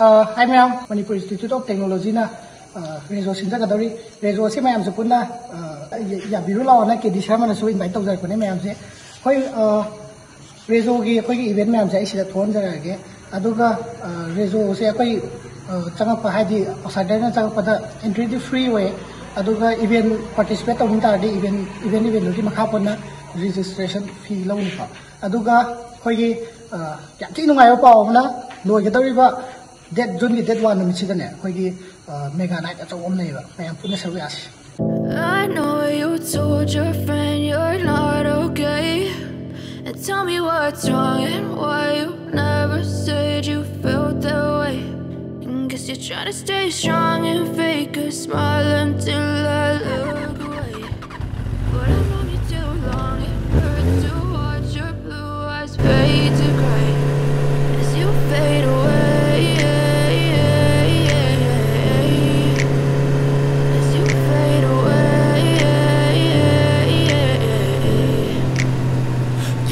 Uh, hai ma'am manipur institute of technology na. Rezo sinja ka dori rezo se mayam se punna ya biru la na. Ke disha mana su invite tawjar ko ne ma'am se koi rezo gi koi gi event mayam se ai sida thon jara ge aduga rezo se koi changa pa haji saturday na changa pa da entry the free way. Aduga event participate tawin ta di event event event gi makha ponna registration fee lo ni pa aduga koi gi ya ti nungai pa na loi ga dori ba wan mi chigane koi gi uh, mega night at om nei ba. Mayam punna sawi as I know you told your friend you're not okay. And tell me what's wrong and why you never said you felt that way. And Guess you're trying to stay strong and fake a smile until I look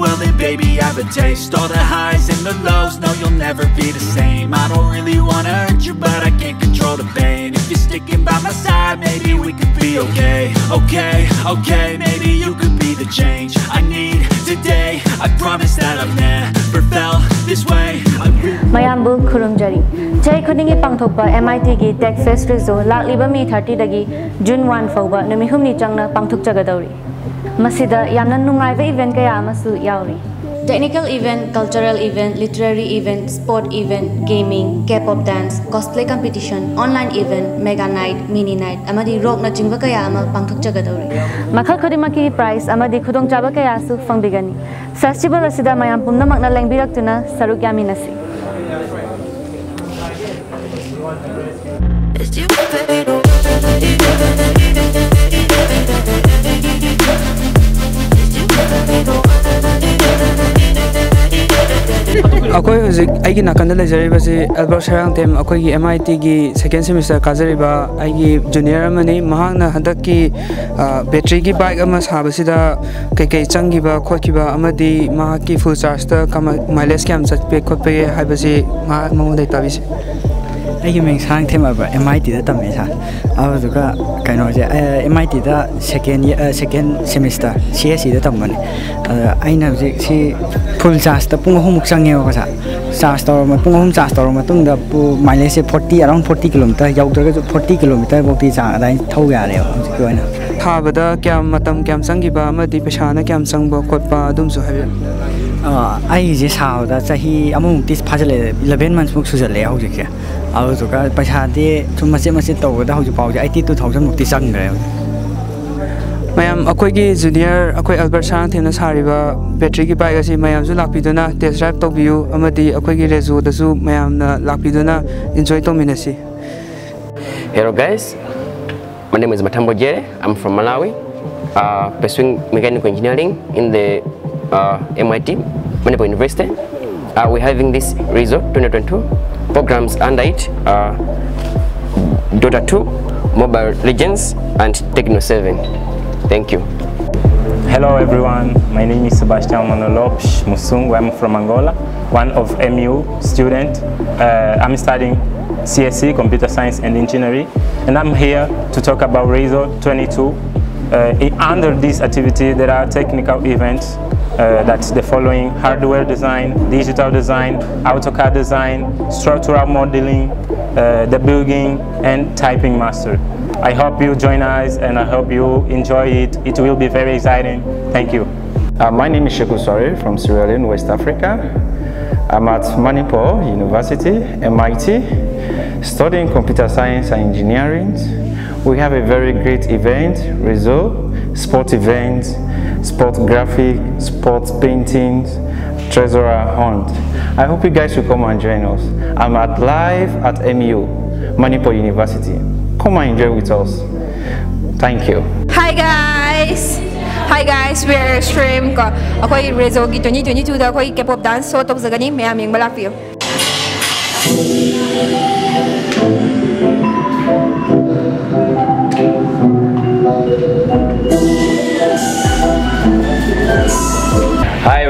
Well then baby have a taste. All the highs and the lows, no you'll never be the same. I don't really wanna hurt you but I can't control the pain. If you're sticking by my side maybe we could be okay. Okay, okay, maybe you could be the change I need today. I promise that I've never felt this way. I really mayambu khurumjari. Chai khudingi pangthokpa MIT gi Tech Fest RESO lakliba mi 30 dagi June 1 fawba numi humni changna pangthok ꯃꯁꯤꯗ ꯌꯥꯝꯅ ꯅꯨꯡꯉꯥꯏꯕ ꯏꯚꯦꯟ ꯀꯌꯥ ꯑꯃꯁꯨ ꯌꯥꯎꯔꯤ technical event cultural event literary event sport event gaming के pop dance cosplay competition online event mega night mini night अमदी रोक नचिंग कया अम पांथोकचगदौरी मखल खदिमकी प्राइस अमदी खुदोंचाब कयासु फंगबिगनी फेस्टिवल असिदा मयाम पुनमकना लेंबिरक्तुना सरुक यामिनसी ꯑꯩꯈꯣꯏ ꯍꯧꯖꯤꯛ ꯑꯩꯒꯤ ꯅꯥꯀꯟꯗ ꯂꯩꯖꯔꯤꯕꯁꯤ ꯑꯦꯜꯕꯔꯠ ꯁꯦꯔꯥꯡꯊꯦꯝ ꯑꯩꯈꯣꯏꯒꯤ ꯑꯦꯝ ꯑꯥꯏ ꯇꯤꯒꯤ ꯁꯦꯀꯦꯟ ꯁꯦꯃꯤꯁꯇꯔ ꯀꯥꯖꯔꯤꯕ ꯑꯩꯒꯤ ꯖꯨꯅꯤꯌꯔ ꯑꯃꯅꯤ ꯃꯍꯥꯛꯅ ꯍꯟꯗꯛꯀꯤ ꯕꯦꯇ꯭ꯔꯤꯒꯤ ꯕꯥꯏꯛ ꯑꯃ ꯁꯥꯕꯁꯤꯗ ꯀꯩꯀꯩ ꯆꯪꯈꯤꯕ ꯈꯣꯠꯈꯤꯕ ꯑꯃꯗꯤ ꯃꯍꯥꯛꯀꯤ ꯐꯨꯜ ꯆꯥꯔꯖꯇ ꯃꯥꯏꯂꯦꯖ ꯀꯌꯥꯝ ꯆꯠꯄꯦ ꯈꯣꯠꯄꯒꯦ ꯍꯥꯏꯕꯁꯤ ꯃꯍꯥꯛ ꯃꯉꯣꯟꯗ ꯇꯥꯕꯤꯁꯤ ꯑꯩꯒꯤ ꯃꯤꯡ ꯁꯥꯡꯊꯦꯝ ꯑꯣꯏꯕ ꯑꯦꯝ ꯑꯥꯏ ꯇꯤꯗ ꯇꯝꯃꯦ ꯁꯥꯔ ꯑꯗꯨꯗꯨꯒ ꯀꯩꯅꯣꯁꯦ M I ꯇꯤꯗ second second semester C S ꯁꯤꯗ ꯇꯝꯕꯅꯦ ꯑꯗ ꯑꯩꯅ ꯍꯧꯖꯤꯛ ꯁꯤ ꯐꯨꯜ ꯆꯥꯔꯖꯇ ꯄꯨꯡ ꯑꯍꯨꯝꯃꯨꯛ ꯆꯪꯉꯦꯕꯀꯣ ꯁꯥꯔ ꯆꯥꯔꯖ ꯇꯧꯔ ꯄꯨꯡ ꯑꯍꯨꯝ ꯆꯥꯔꯖ ꯇꯧꯔ ꯃꯇꯨꯡꯗ ꯃꯥꯏꯂꯦꯖꯁꯦ ꯐꯣꯔꯇꯤ ꯑꯔꯥꯎꯟ ꯐꯣꯔꯇꯤ ꯀꯤꯂꯣꯃꯤꯇꯔ ꯌꯧꯗ꯭ꯔꯒꯁꯨ ꯐꯣꯔꯇꯤ ꯀꯤꯂꯣꯃꯤꯇꯔꯐꯥꯎꯗꯤ ꯆꯥꯡ ꯑꯗꯨꯃꯥꯏꯅ ꯊꯧ ꯌꯥꯔꯦꯕ ꯍꯧꯖꯤꯛꯀꯤ ꯑꯣꯏꯅ ꯊꯥꯕꯗ ꯀꯌꯥꯝ ꯃꯇꯝ ꯀꯌꯥꯝ ꯆꯪꯈꯤꯕ ꯑꯃꯗꯤ ꯄꯩꯁꯥꯅ ꯀꯌꯥꯝ ꯆꯪꯕ ꯈꯣꯠꯄ ꯑꯗꯨꯝꯁꯨ ꯍꯥꯏꯕꯤꯔꯛꯑꯣ ꯑꯩꯁꯦ ꯁꯥꯕꯗ ꯆꯍꯤ ꯑꯃꯃꯨꯛꯇꯤ ꯐꯥꯖꯤꯜꯂꯛꯑꯦ ꯏꯂꯚꯦꯟ ꯃꯟꯁꯃꯨꯛ ꯁꯨꯖꯜꯂꯛꯑꯦ ꯍꯧꯖꯤꯛꯁꯦ ꯑꯗꯨꯗꯨꯒ ꯄꯩꯁꯥꯗꯤ ꯁꯨꯝ ꯃꯆꯦꯠ ꯃꯆꯦꯠ ꯇꯧꯕꯗ ꯍꯧꯖꯤꯛ ꯐꯥꯎꯁꯦ ꯑꯩꯠꯇꯤ ꯇꯨ ꯊꯥꯎꯖꯟꯃꯨꯛꯇꯤ ꯆꯪꯈ꯭ꯔꯦ ꯃꯌꯥꯝ ꯑꯩꯈꯣꯏꯒꯤ ꯖꯨꯅꯤꯌꯔ ꯑꯩꯈꯣꯏ ꯑꯜꯕꯔꯠ ꯁꯥꯔꯥꯡꯊꯦꯝꯅ ꯁꯥꯔꯤꯕ ꯕꯦꯇ꯭ꯔꯤꯒꯤ ꯕꯥꯏꯛ ꯑꯁꯤ ꯃꯌꯥꯝꯁꯨ ꯂꯥꯛꯄꯤꯗꯨꯅ ꯇꯦꯁ ꯗ꯭ꯔꯥꯏꯚ ꯇꯧꯕꯤꯌꯨ ꯑꯃꯗꯤ ꯑꯩꯈꯣꯏꯒꯤ ꯔꯦꯖꯣꯗꯁꯨ ꯃꯌꯥꯝꯅ ꯂꯥꯛꯄꯤꯗꯨꯅ ꯏꯟꯖꯣꯏ ꯇꯧꯃꯤꯟꯅꯁꯤ Hello guys, my name is Matambo Jere. I'm from Malawi, uh, pursuing mechanical engineering in the uh, MIT, Manipur University. Uh, we're having this RESO 2022 programs under it, uh, Dota 2, Mobile Legends, and Techno 7. Thank you. Hello everyone, my name is Sebastian Manolopsh Musungu. I'm from Angola, one of MU student. Uh, I'm studying CSC, Computer Science and Engineering, and I'm here to talk about RESO 22. Uh, under this activity, there are technical events uh, that's the following hardware design, digital design, AutoCAD design, structural modeling, uh, debugging, and typing master. I hope you join us and I hope you enjoy it. It will be very exciting. Thank you. Uh, my name is Sheku Sori from Sierra Leone, West Africa. I'm at Manipur University, MIT, studying computer science and engineering. We have a very great event, RESO, sport events, sport graphic, sport paintings, treasurer hunt. I hope you guys will come and join us. I'm at live at MU, Manipur University. come and enjoy with us. Thank you. Hi guys! Hi guys, we're Stream ko. Ako ay Rezo gi 2022 da ako K-pop dance so top zagani may aming malapyo.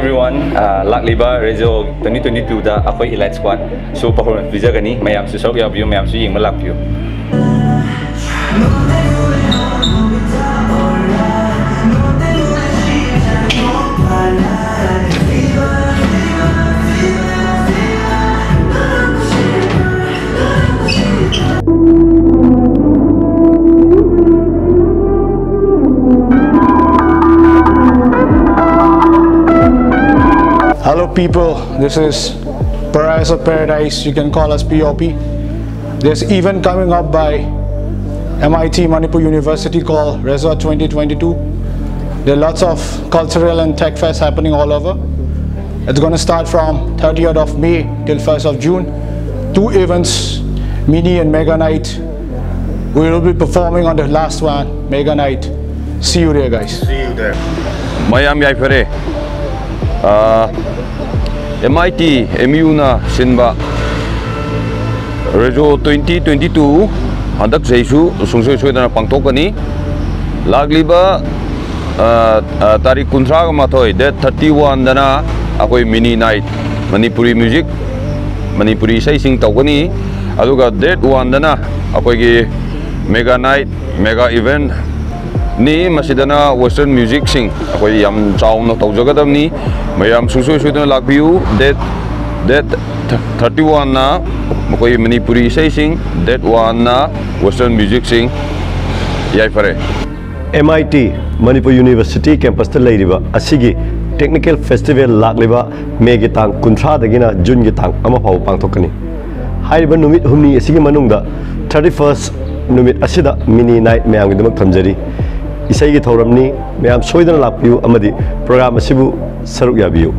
Everyone, uh, Lakliba Rezo 2022 da akoy Elite Squad. So performance visa gani mayam su sok yabiyo mayam su ying malapyo. Hello, people. This is Paradise of Paradise. You can call us POP. There's event coming up by MIT Manipur University called Resort 2022. There are lots of cultural and tech fest happening all over. It's going to start from 30th of May till 1st of June. Two events, mini and mega night. We will be performing on the last one, mega night. See you there, guys. See you there. fere uh, MIT MU na sinba Rejo 2022 handak jaisu sungsoi soi dana pangtokani lagliba uh, uh, tarik kuntra ga mathoi date 31 dana akoi mini night. Manipuri music manipuri sai sing tokani aduga date 1 dana akoi gi mega night mega event नहीं western music तौजगदी मैं सूसु सूद ला भी date thirty one May Manipuri इसई one western music याफरे M I T Manipur university campus technical festival लाव मे की तंग कुंथ्रादा जून की तंग पाथोनी हूँ thirty first mini night ma'am थमजरी इसमें थौरमनी मैं सोदन लापू प्रोग्राम सरु याबू